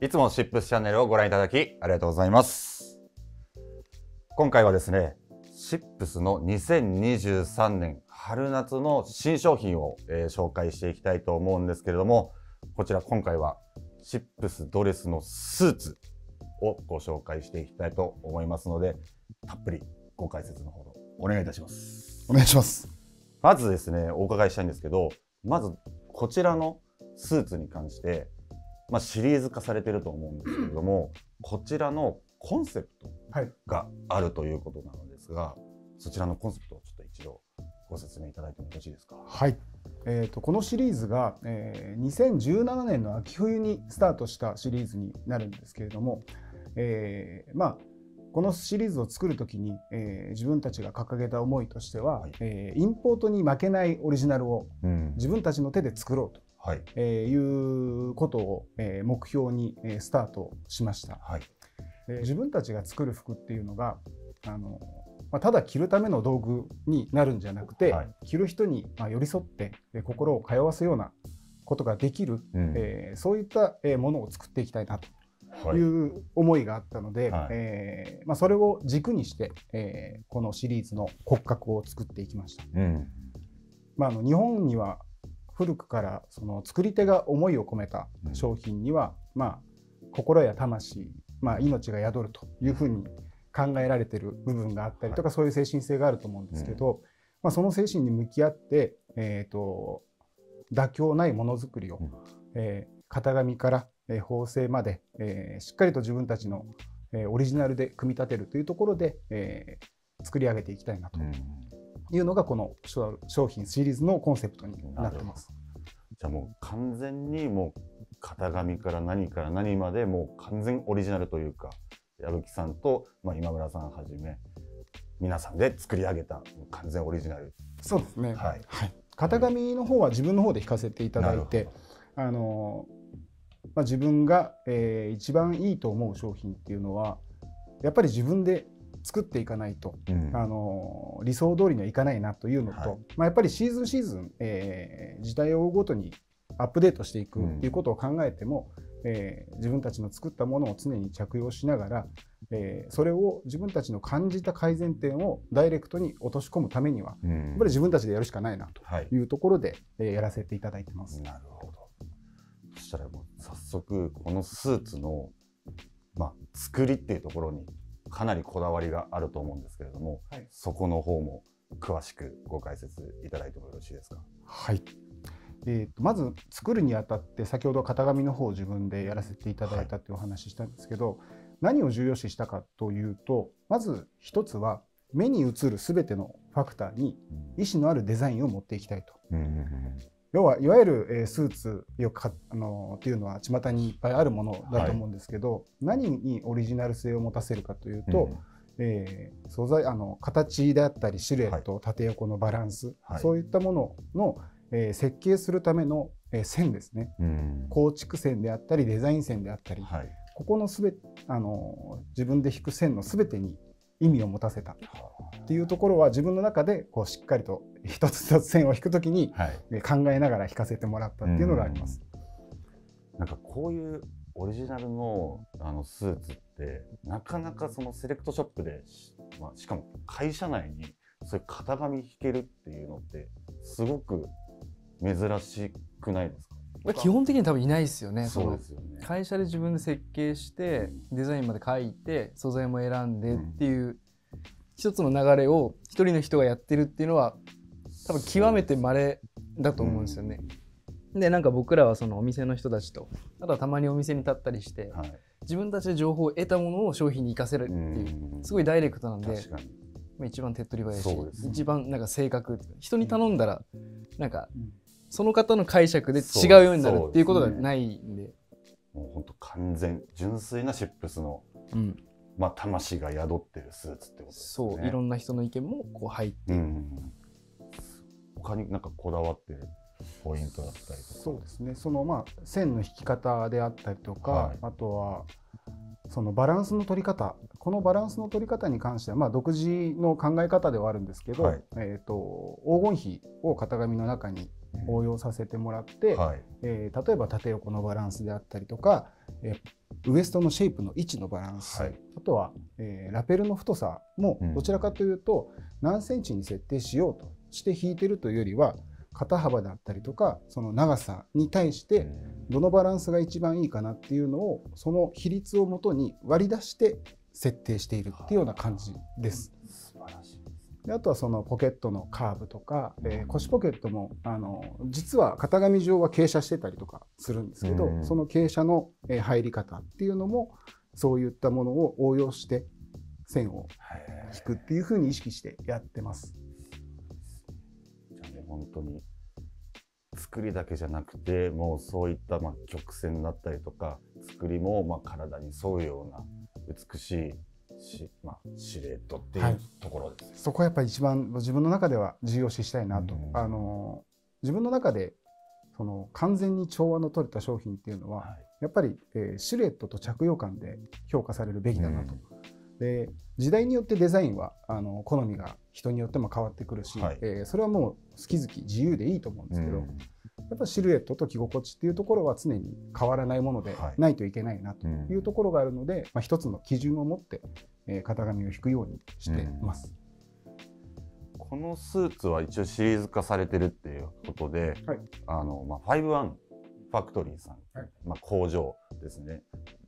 いつもシップスチャンネルをご覧いただきありがとうございます。今回はですね、シップスの2023年春夏の新商品を、えー紹介していきたいと思うんですけれども、こちら今回はシップスドレスのスーツをご紹介していきたいと思いますので、たっぷりご解説のほどお願いいたします。お願いします。まずですね、お伺いしたいんですけど、まずこちらのスーツに関して、まあ、シリーズ化されてると思うんですけれども、こちらのコンセプトはい。があるということなのですが、そちらのコンセプトをちょっと一度ご説明いただいてもよろしいですか？はい。えー、とこのシリーズが、えー2017年の秋冬にスタートしたシリーズになるんですけれども、えーまあ、このシリーズを作るときに、えー自分たちが掲げた思いとしては、はいえーインポートに負けないオリジナルをうん自分たちの手で作ろうとはい。えーいうことを、えー目標に、えースタートしました。はい。えー自分たちが作る服っていうのがあの、まあ、ただ着るための道具になるんじゃなくて、はい着る人に、まあ、寄り添って、えー心を通わすようなことができる、うんえーそういった、えーものを作っていきたいなとはいいう思いがあったので、はいえーまあ、それを軸にして、えーこのシリーズの骨格を作っていきました。うん。まあ、あの日本には古くからその作り手が思いを込めた商品には、まあ、心や魂、まあ、命が宿るというふうに考えられている部分があったりとか、そういう精神性があると思うんですけど、まあ、その精神に向き合って、えー、と妥協ないものづくりを、うん。えー型紙から、えー縫製まで、えーしっかりと自分たちの、えーオリジナルで組み立てるというところで、えー作り上げていきたいなとうんいうのがこの商商品シリーズのコンセプトになってます。じゃあもう完全にもう型紙から何から何までもう完全オリジナルというか矢吹さんと、まあ、今村さんはじめ皆さんで作り上げた完全オリジナル。そうですね。はいはい。型紙の方は自分の方で引かせていただいなてる、あのまあ自分が、えー一番いいと思う商品っていうのはやっぱり自分で作っていかないと、うん。あの理想通りにはいかないなというのと、はい。まあやっぱりシーズンシーズン、えー時代を追うごとにアップデートしていくうん。っていうことを考えても、えー自分たちの作ったものを常に着用しながら、えーそれを自分たちの感じた改善点をダイレクトに落とし込むためにはうん。やっぱり自分たちでやるしかないなとはい。いうところで、えーやらせていただいてます。なるほど。そしたらもう早速このスーツの、まあ、作りっていうところにかなりこだわりがあると思うんですけれども、はい。そこの方も詳しくご解説いただいてもよろしいですか？はい。えーとまず作るにあたって先ほど型紙の方を自分でやらせていただいたというお話ししたんですけど、何を重要視したかというとまず一つは目に映る全てのファクターに意思のあるデザインを持っていきたいと。うん要はいわゆる、えースーツよくかあのーっていうのは巷にいっぱいあるものだと思うんですけど、何にオリジナル性を持たせるかというと、えー素材あの形であったりシルエット、縦横のバランス、はい。そういったものの、えー設計するための、えー線ですね。うん。構築線であったりデザイン線であったり、はい。ここのすべあのー自分で引く線のすべてに意味を持たせたっていうところは自分の中でこうしっかりと一つ一つ線を引くときに考えながら引かせてもらったっていうのがあります。なんかこういうオリジナルのあのスーツってなかなかそのセレクトショップでし,、まあ、しかも会社内にそういう型紙引けるっていうのってすごく珍しくないですか？まあ基本的に多分いないですよね。そうのですよね。会社で自分で設計してデザインまで書いて素材も選んでっていう一つの流れを一人の人がやってるっていうのは多分極めて稀だと思うんですよね。でなんか僕らはそのお店の人たちとあとはたまにお店に立ったりしてはい。自分たちで情報を得たものを商品に生かせるっていううんすごいダイレクトなんで。まあ一番手っ取り早いし、ね一番なんか正確人に頼んだらなんかうんその方の解釈で違うようになるっていうことがないんで。もう本当完全純粋なシップスのうんまあ魂が宿ってるスーツってことですね。そう、いろんな人の意見もこう入って、うん。他になんかこだわってるポイントだったりとか。そうですねそのまあ線の引き方であったりとか、はいあとはそのバランスの取り方このバランスの取り方に関してはまあ独自の考え方ではあるんですけど、はいえー、と黄金比を型紙の中に応用させてもらって、はい。えー例えば縦横のバランスであったりとか、えーウエストのシェイプの位置のバランス、はいあとは、えーラペルの太さもうんどちらかというと、何センチに設定しようとして引いてるというよりは肩幅だったりとかその長さに対してどのバランスが一番いいかなっていうのをその比率をもとに割り出して設定しているっていうような感じです。であとはそのポケットのカーブとか、えー腰ポケットもあの実は型紙上は傾斜してたりとかするんですけど、うんその傾斜のえー入り方っていうのもそういったものを応用して線を引くっていうふうに意識してやってます。じゃあもう本当に作りだけじゃなくてもうそういったまあ曲線だったりとか作りもまあ体に沿うような美しいし、まあ、シルエットっていはい。うところですね。そこはやっぱり一番自分の中では重要視したいなと、うん。あの自分の中でその完全に調和の取れた商品っていうのは、はい。やっぱり、えーシルエットと着用感で評価されるべきだなと。で時代によってデザインはあの好みが人によっても変わってくるし、はい。えーそれはもう好き好き自由でいいと思うんですけど、うん。やっぱシルエットと着心地っていうところは常に変わらないものではい。ないといけないなとうんいうところがあるので、まあ、一つの基準を持って、えー型紙を引くようにしてます。このスーツは一応シリーズ化されてるっていうことで、はい。あのまあ、51ファクトリーさん、はい。まあ、工場ですね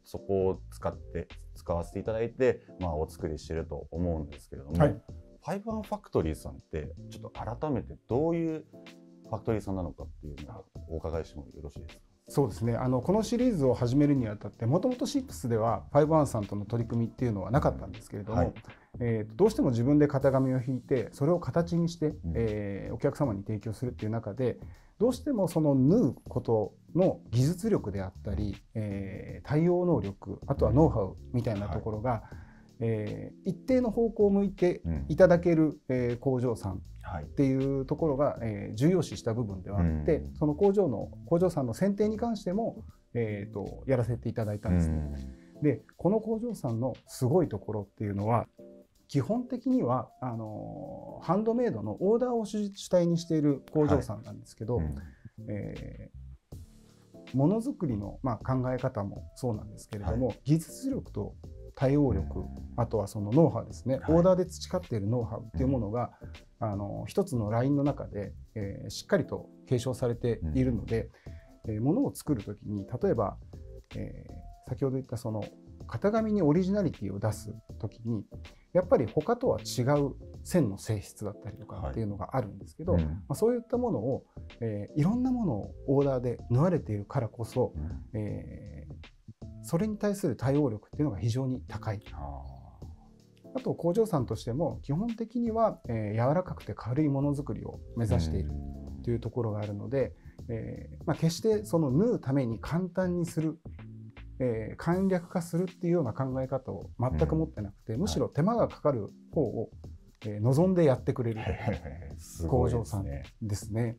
そこを使って使わせていただいて、まあ、お作りしてると思うんですけれども、はい。51ファクトリーさんってちょっと改めてどういうファクトリーさんなのかっていうのをお伺いしてもよろしいですか？そうですね。あのこのシリーズを始めるにあたってもともと6では51さんとの取り組みっていうのはなかったんですけれども、はいえーどうしても自分で型紙を引いてそれを形にして、ん。えーお客様に提供するっていう中でどうしてもその縫うことの技術力であったり、えー対応能力あとはノウハウみたいなところが、えー一定の方向を向いてうん。いただける、えー工場さんはい。っていうところが、えー重要視した部分ではあって、うん。その工場の工場さんの選定に関しても、えー、とやらせていただいたんですね。でこの工場さんのすごいところっていうのは基本的にはあのーハンドメイドのオーダーを主主体にしている工場さんなんですけど、うん。えーものづくりの、まあ、考え方もそうなんですけれども、技術力と対応力、あとはそのノウハウですね、はい。オーダーで培っているノウハウっていうものが、あの一つのラインの中で、えーしっかりと継承されているので、えーものを作るときに例えば、えー先ほど言ったその型紙にオリジナリティを出すときにやっぱり他とは違う線の性質だったりとかっていうのがあるんですけど、うん。まあ、そういったものを、えーいろんなものをオーダーで縫われているからこそ、えーそれに対する対応力っていうのが非常に高い。ああと工場さんとしても基本的には、えー柔らかくて軽いものづくりを目指しているというところがあるので、えーまあ、決してその縫うために簡単にする、えー簡略化するっていうような考え方を全く持ってなくて、むしろ手間がかかる方を、えー望んでやってくれる工場さんすね。ですね。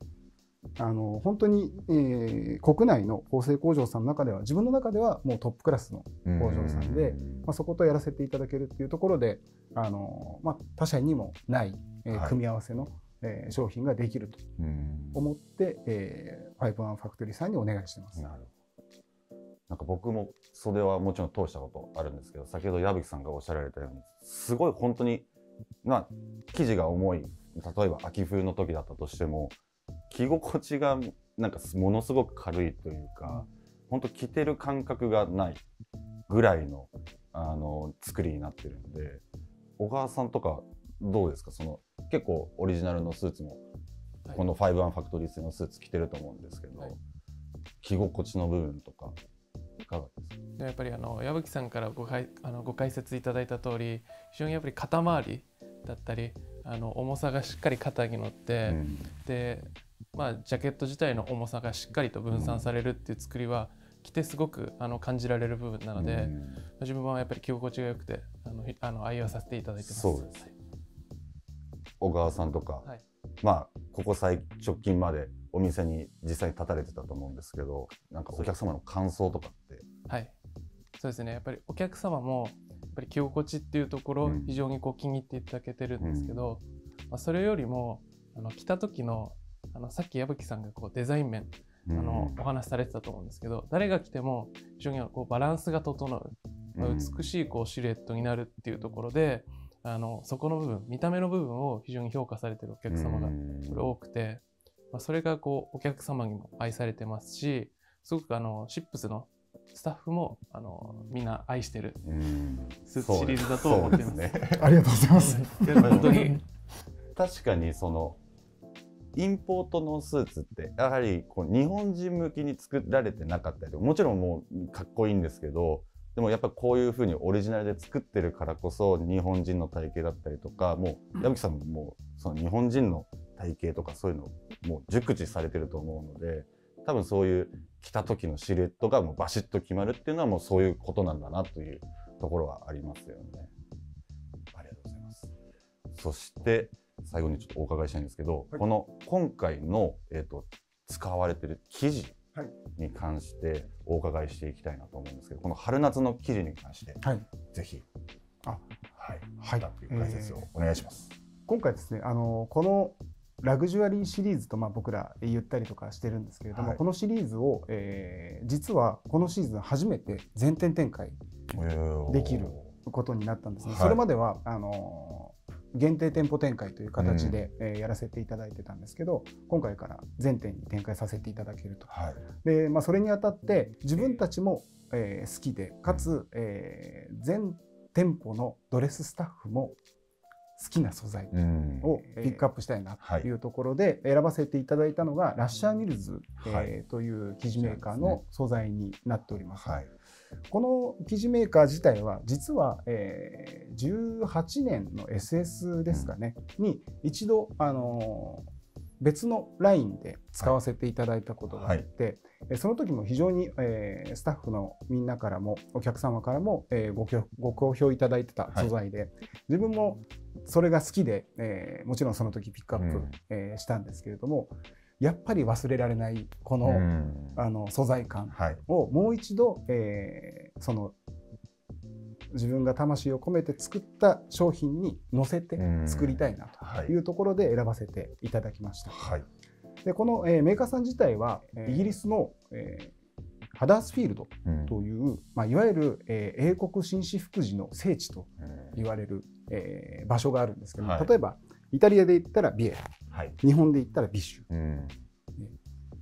あの本当に、えー国内の縫製工場さんの中では自分の中ではもうトップクラスの工場さんでまあ、そことやらせていただけるっていうところで、あのまあ、他社にもない、えーはい組み合わせの、えー商品ができるとうん思って、えー、51ファクトリーさんにお願いしてます。なるほど。なんか僕も袖はもちろん通したことあるんですけど先ほど矢吹さんがおっしゃられたようにすごい本当にまあ生地が重い例えば秋冬の時だったとしても着心地がなんかものすごく軽いというか本当着てる感覚がないぐらいのあの作りになってるんで小川さんとかどうですか？その結構オリジナルのスーツもはい。この51ファクトリー製のスーツ着てると思うんですけど、はい。着心地の部分とかやっぱりあの矢吹さんからご解あのご解説いただいた通り非常にやっぱり肩周りだったりあの重さがしっかり肩に乗って、うん。で、まあ、ジャケット自体の重さがしっかりと分散されるっていう作りは着てすごくあの感じられる部分なので、うん。自分はやっぱり着心地が良くてあのひあの愛用させていただいてます。そうです。小川さんとか、はい。まあここ最直近までお店に実際に立たれてたと思うんですけどなんかお客様の感想とかはい、そうですね。やっぱりお客様もやっぱり着心地っていうところ、うん。非常にこう気に入っていただけてるんですけど、まあ、それよりもあの着た時のあのさっき矢吹さんがこうデザイン面あのお話しされてたと思うんですけど誰が来ても非常にこうバランスが整う、まあ美しいこうシルエットになるっていうところであのそこの部分見た目の部分を非常に評価されてるお客様がこれ多くて、まあ、それがこうお客様にも愛されてますしすごくあのシップスのスタッフもあのみんな愛してるスーツシリーズだと思ってます。ね、ありがとうございます。本当に確かにそのインポートのスーツってやはりこう日本人向きに作られてなかったりもちろんもうかっこいいんですけどでもやっぱこういうふうにオリジナルで作ってるからこそ日本人の体型だったりとかもう矢吹さんももうその日本人の体型とかそういうのをもう熟知されてると思うので多分そういう着た時のシルエットがもうバシッと決まるっていうのはもうそういうことなんだなというところはありますよね。ありがとうございます。そして最後にちょっとお伺いしたいんですけど、はいこの今回の、えー、と使われてる生地はいに関してお伺いしていきたいなと思うんですけどこの春夏の生地に関してはい。ぜひあはい、はいたっぷり解説をお願いします。今回ですね、あのこのラグジュアリーシリーズとまあ僕ら言ったりとかしてるんですけれども、はい。このシリーズを、えー実はこのシーズン初めて全店展開できることになったんですね。はい。それまではあの限定店舗展開という形で、えーやらせていただいてたんですけど今回から全店に展開させていただけると。はい、で、まあ、それにあたって自分たちも、えー好きでかつ、えー全店舗のドレススタッフも好きな素材うん。をピックアップしたいなはいというところで選ばせていただいたのがラッシャーミルズ、はい。えーという生地メーカーの素材になっております。はい。この生地メーカー自体は実は、えー18年の SS ですかね、に一度、あのー別のラインで使わせていただいたことがあって、えーその時も非常に、えースタッフのみんなからもお客様からも、えーごご好評いただいてた素材で、自分もそれが好きで、えーもちろんその時ピックアップ、うん。えーしたんですけれどもやっぱり忘れられないこの,、うん。あの素材感はい。をもう一度、えーその自分が魂を込めて作った商品に乗せて作りたいなはい。というところで選ばせていただきました。はい。でこの、えーメーカーさん自体は、えーイギリスの、えーハダースフィールドうん。という、まあ、いわゆる、えー英国紳士服地の聖地とうん。言われる、えー場所があるんですけども、はい。例えばイタリアで言ったらビエラはい。日本で言ったらビッシュ。うん。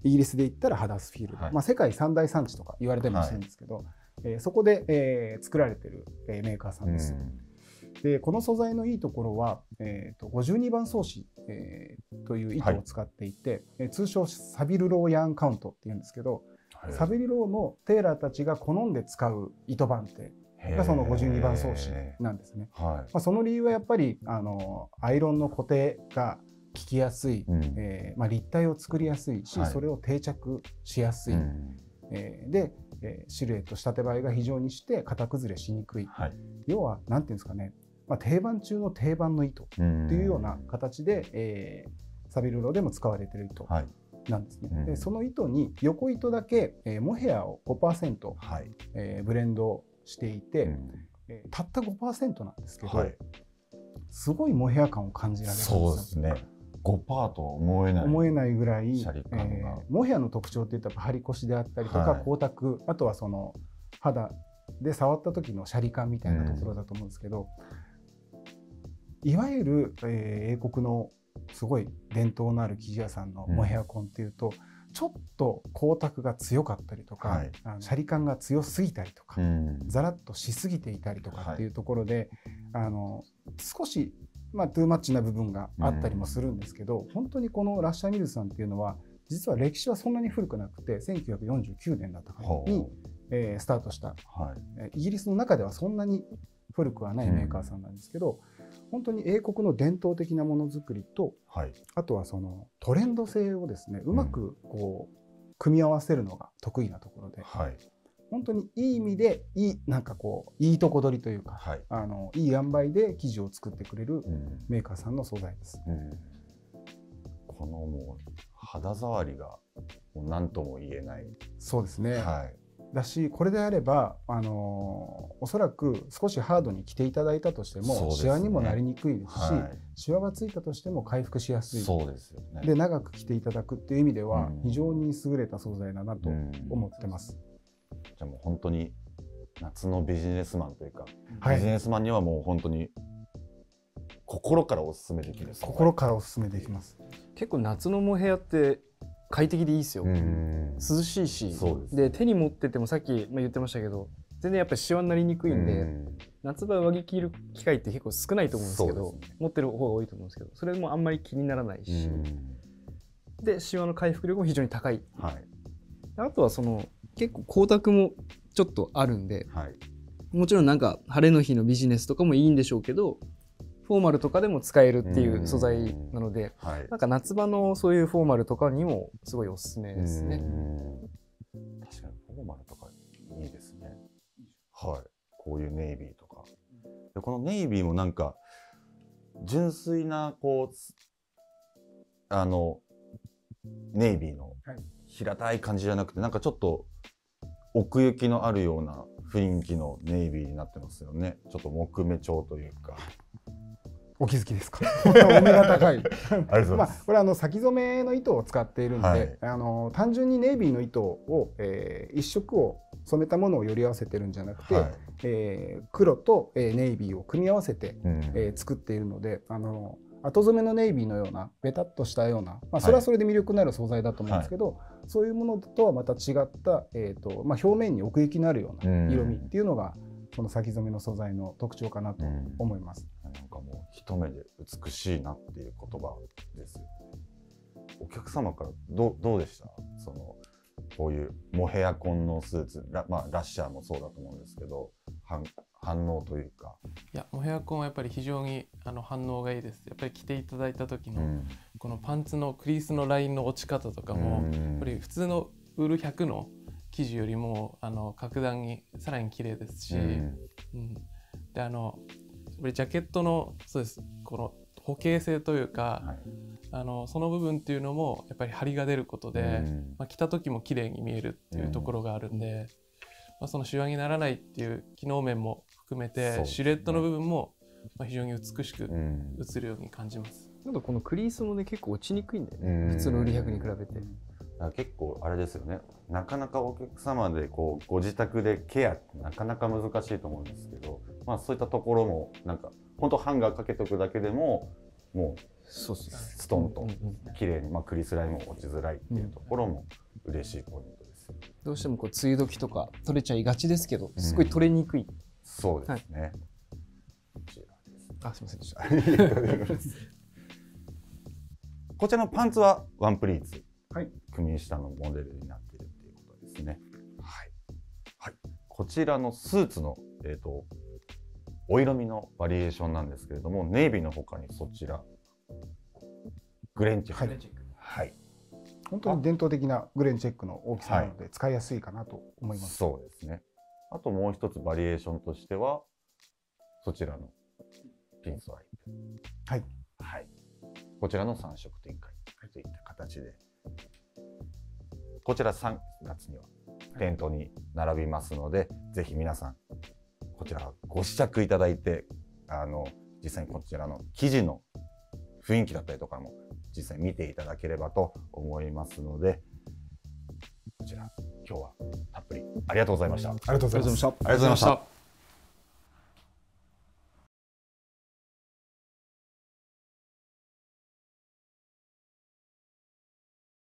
イギリスで言ったらハダースフィールド、はい。まあ、世界三大産地とか言われたりもするんですけど、えーそこで、えー作られてる、えーメーカーさんです。でこの素材のいいところは、えー、と52番双糸、えーという糸を使っていて、えー通称 Savile Row yarn count っていうんですけど、はい。サビルローのテーラーたちが好んで使う糸番手がその52番装子なんですね。はまあ、その理由はやっぱりあのアイロンの固定が効きやすい、いうん。えーまあ、立体を作りやすいし、はい。それを定着しやすい、うんえーで、えーシルエット仕立て映えが非常にして型崩れしにくい。はい。要は何ていうんですかね、まあ、定番中の定番の糸とというような形で、えーサビルローでも使われている糸はい。なんですね。うん。でその糸に横糸だけ、えーモヘアを5%、はい。えーブレンドしていて、うん。えーたった5%なんですけど、はい。すごいモヘア感を感じられるんですよ。そうですね5パーとは思えない思えないぐらい、シャリ感が。えーモヘアの特徴っていったら張り腰であったりとか、はい。光沢あとはその肌で触った時のシャリ感みたいなところだと思うんですけど、いわゆる、えー英国のすごい伝統のある生地屋さんのモヘアコンっていうと、ちょっと光沢が強かったりとか、はい。あのシャリ感が強すぎたりとか、うん。ザラッとしすぎていたりとかっていうところで、あの少し、まあ、トゥーマッチな部分があったりもするんですけど、本当にこのラッシャーミルズさんっていうのは実は歴史はそんなに古くなくて1949年だったかに、えースタートした。はい。えーイギリスの中ではそんなに古くはないメーカーさんなんですけど、本当に英国の伝統的なものづくりとはい。あとはそのトレンド性をですねうまくこう組み合わせるのが得意なところではい本当にいい意味でいいなんかこういいとこ取りというかはい。あのいい塩梅で生地を作ってくれるうん。メーカーさんの素材です。うん。このもう肌触りがもう何とも言えない、そうですね、はい。だしこれであれば、あのおそらく少しハードに着ていただいたとしても、ね。シワにもなりにくいですし、はシワがついたとしても回復しやすい、い。そうですよね。で長く着ていただくっていう意味ではうん。非常に優れた素材だなとうん。思ってます。じゃあもう本当に夏のビジネスマンというか、はい、ビジネスマンにはもう本当に心からお勧めできる。心からお勧めできます。結構夏のモヘアって快適でいいですよ、うん。涼しいし。で手に持っててもさっきまあ言ってましたけど全然やっぱりシワになりにくいんで、うん。夏場上着着る機会って結構少ないと思うんですけどね。持ってる方が多いと思うんですけどそれもあんまり気にならないし、うん。でシワの回復力も非常に高い。はい。あとはその結構光沢もちょっとあるんではいもちろんなんか晴れの日のビジネスとかもいいんでしょうけどフォーマルとかでも使えるっていう素材なのではい。なんか夏場のそういうフォーマルとかにもすごいおすすめですね。うん確かにフォーマルとかいいですね。はい。こういうネイビーとか。でこのネイビーもなんか純粋なこうすあのネイビーのはい平たい感じじゃなくてなんかちょっと奥行きのあるような雰囲気のネイビーになってますよね。ちょっと木目調というか。お気づきですか？お目が高い。まあこれはあの先染めの糸を使っているので、はい。あの単純にネイビーの糸を、えー一色を染めたものをより合わせてるんじゃなくて、はい。えー黒と、えーネイビーを組み合わせて、うん。えー作っているのであの後染めのネイビーのようなベタっとしたような、まあ、それはそれで魅力のある素材だと思うんですけど、そういうものとはまた違った、えーとまあ、表面に奥行きのあるような色味っていうのが、この先染めの素材の特徴かなとうん思います。なんかもう一目で美しいなっていう言葉です。お客様からどうどうでした？そのこういうモヘアコンのスーツラ,、まあ、ラッシャーもそうだと思うんですけど反反応というか、いやモヘアコンはやっぱり非常にあの反応がいいです。やっぱり着ていただいた時の、うん。このパンツのクリースのラインの落ち方とかも、うん。やっぱり普通のウール100の生地よりもあの格段にさらに綺麗ですし、うん。うん。であのやっぱりジャケットのそうです。この補形性というか、はい。あのその部分っていうのもやっぱり張りが出ることで、うん。まあ、着た時も綺麗に見えるっていうところがあるんで、まあ、そのシワにならないっていう機能面も含めて、ねシルエットの部分もまあ非常に美しくうん映るように感じます。なんかこのクリースもね結構落ちにくいんだよね、うん普通の売り100に比べて。結構あれですよねなかなかお客様でこうご自宅でケアってなかなか難しいと思うんですけど、まあ、そういったところもなんか本当ハンガーかけとくだけでももうそうそうストンとうんうん綺麗にまあクリスラインも落ちづらいっていうところも嬉しいポイント。どうしてもこう梅雨時とか取れちゃいがちですけどすごい取れにくい、そうですね。こちらです。あすいませんでした。こちらのパンツはワンプリーツ、はい組み下のモデルになっているっていうことですね。はい。はい。こちらのスーツのえっ、とお色味のバリエーションなんですけれども、ネイビーの他にそちらグレンチェック。はいはい。本当に伝統的なグレンチェックの大きさなので使いやすいかなと思います。そうですね。あともう一つバリエーションとしては、そちらのピンスワイプ。はい。はい。こちらの3色展開といった形で、こちら3月には店頭に並びますので、ぜひ皆さん、こちらご試着いただいて、あの、実際にこちらの生地の雰囲気だったりとかも実際見ていただければと思いますので、こちら今日はたっぷりありがとうございました。ありがとうございます。たありがとうございました。